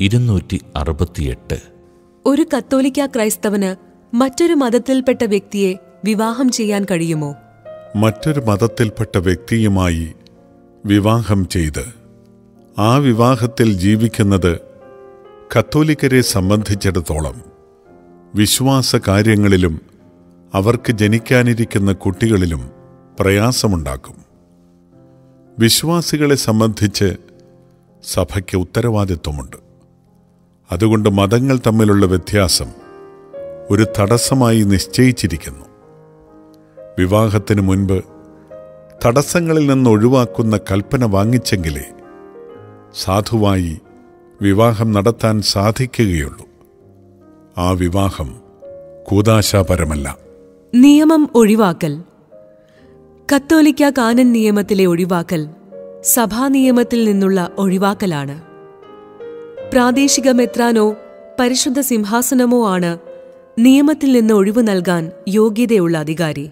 ഇരുന്നൂറ്റി അറുപത്തിയെട്ട് ഒരു കത്തോലിക്ക ക്രൈസ്തവന് മറ്റൊരു മതത്തിൽപ്പെട്ട വ്യക്തിയെ വിവാഹം ചെയ്യാൻ കഴിയുമോ? മറ്റൊരു മതത്തിൽപ്പെട്ട വ്യക്തിയുമായി വിവാഹം ചെയ്ത് ആ വിവാഹത്തിൽ ജീവിക്കുന്നത് കത്തോലിക്കരെ സംബന്ധിച്ചിടത്തോളം വിശ്വാസ കാര്യങ്ങളിലും അവർക്ക് ജനിക്കാനിരിക്കുന്ന കുട്ടികളിലും പ്രയാസമുണ്ടാക്കും. വിശ്വാസികളെ സംബന്ധിച്ച് സഭയ്ക്ക് ഉത്തരവാദിത്വമുണ്ട്. അതുകൊണ്ട് മതങ്ങൾ തമ്മിലുള്ള വ്യത്യാസം ഒരു തടസ്സമായി നിശ്ചയിച്ചിരിക്കുന്നു. വിവാഹത്തിന് മുൻപ് തടസ്സങ്ങളിൽ നിന്ന് ഒഴിവാക്കുന്ന കൽപ്പന വാങ്ങിച്ചെങ്കിലേ സാധുവായി വിവാഹം നടത്താൻ സാധിക്കുകയുള്ളൂ. ആ വിവാഹം കൂതാശാപരമല്ല നിയമം ഒഴിവാക്കൽ. കത്തോലിക്ക കാനൻ നിയമത്തിലെ ഒഴിവാക്കൽ സഭാ നിയമത്തിൽ നിന്നുള്ള ഒഴിവാക്കലാണ്. പ്രാദേശിക മെത്രാനോ പരിശുദ്ധ സിംഹാസനമോ ആണ് നിയമത്തിൽ നിന്ന് ഒഴിവു നൽകാൻ യോഗ്യതയുള്ള അധികാരി.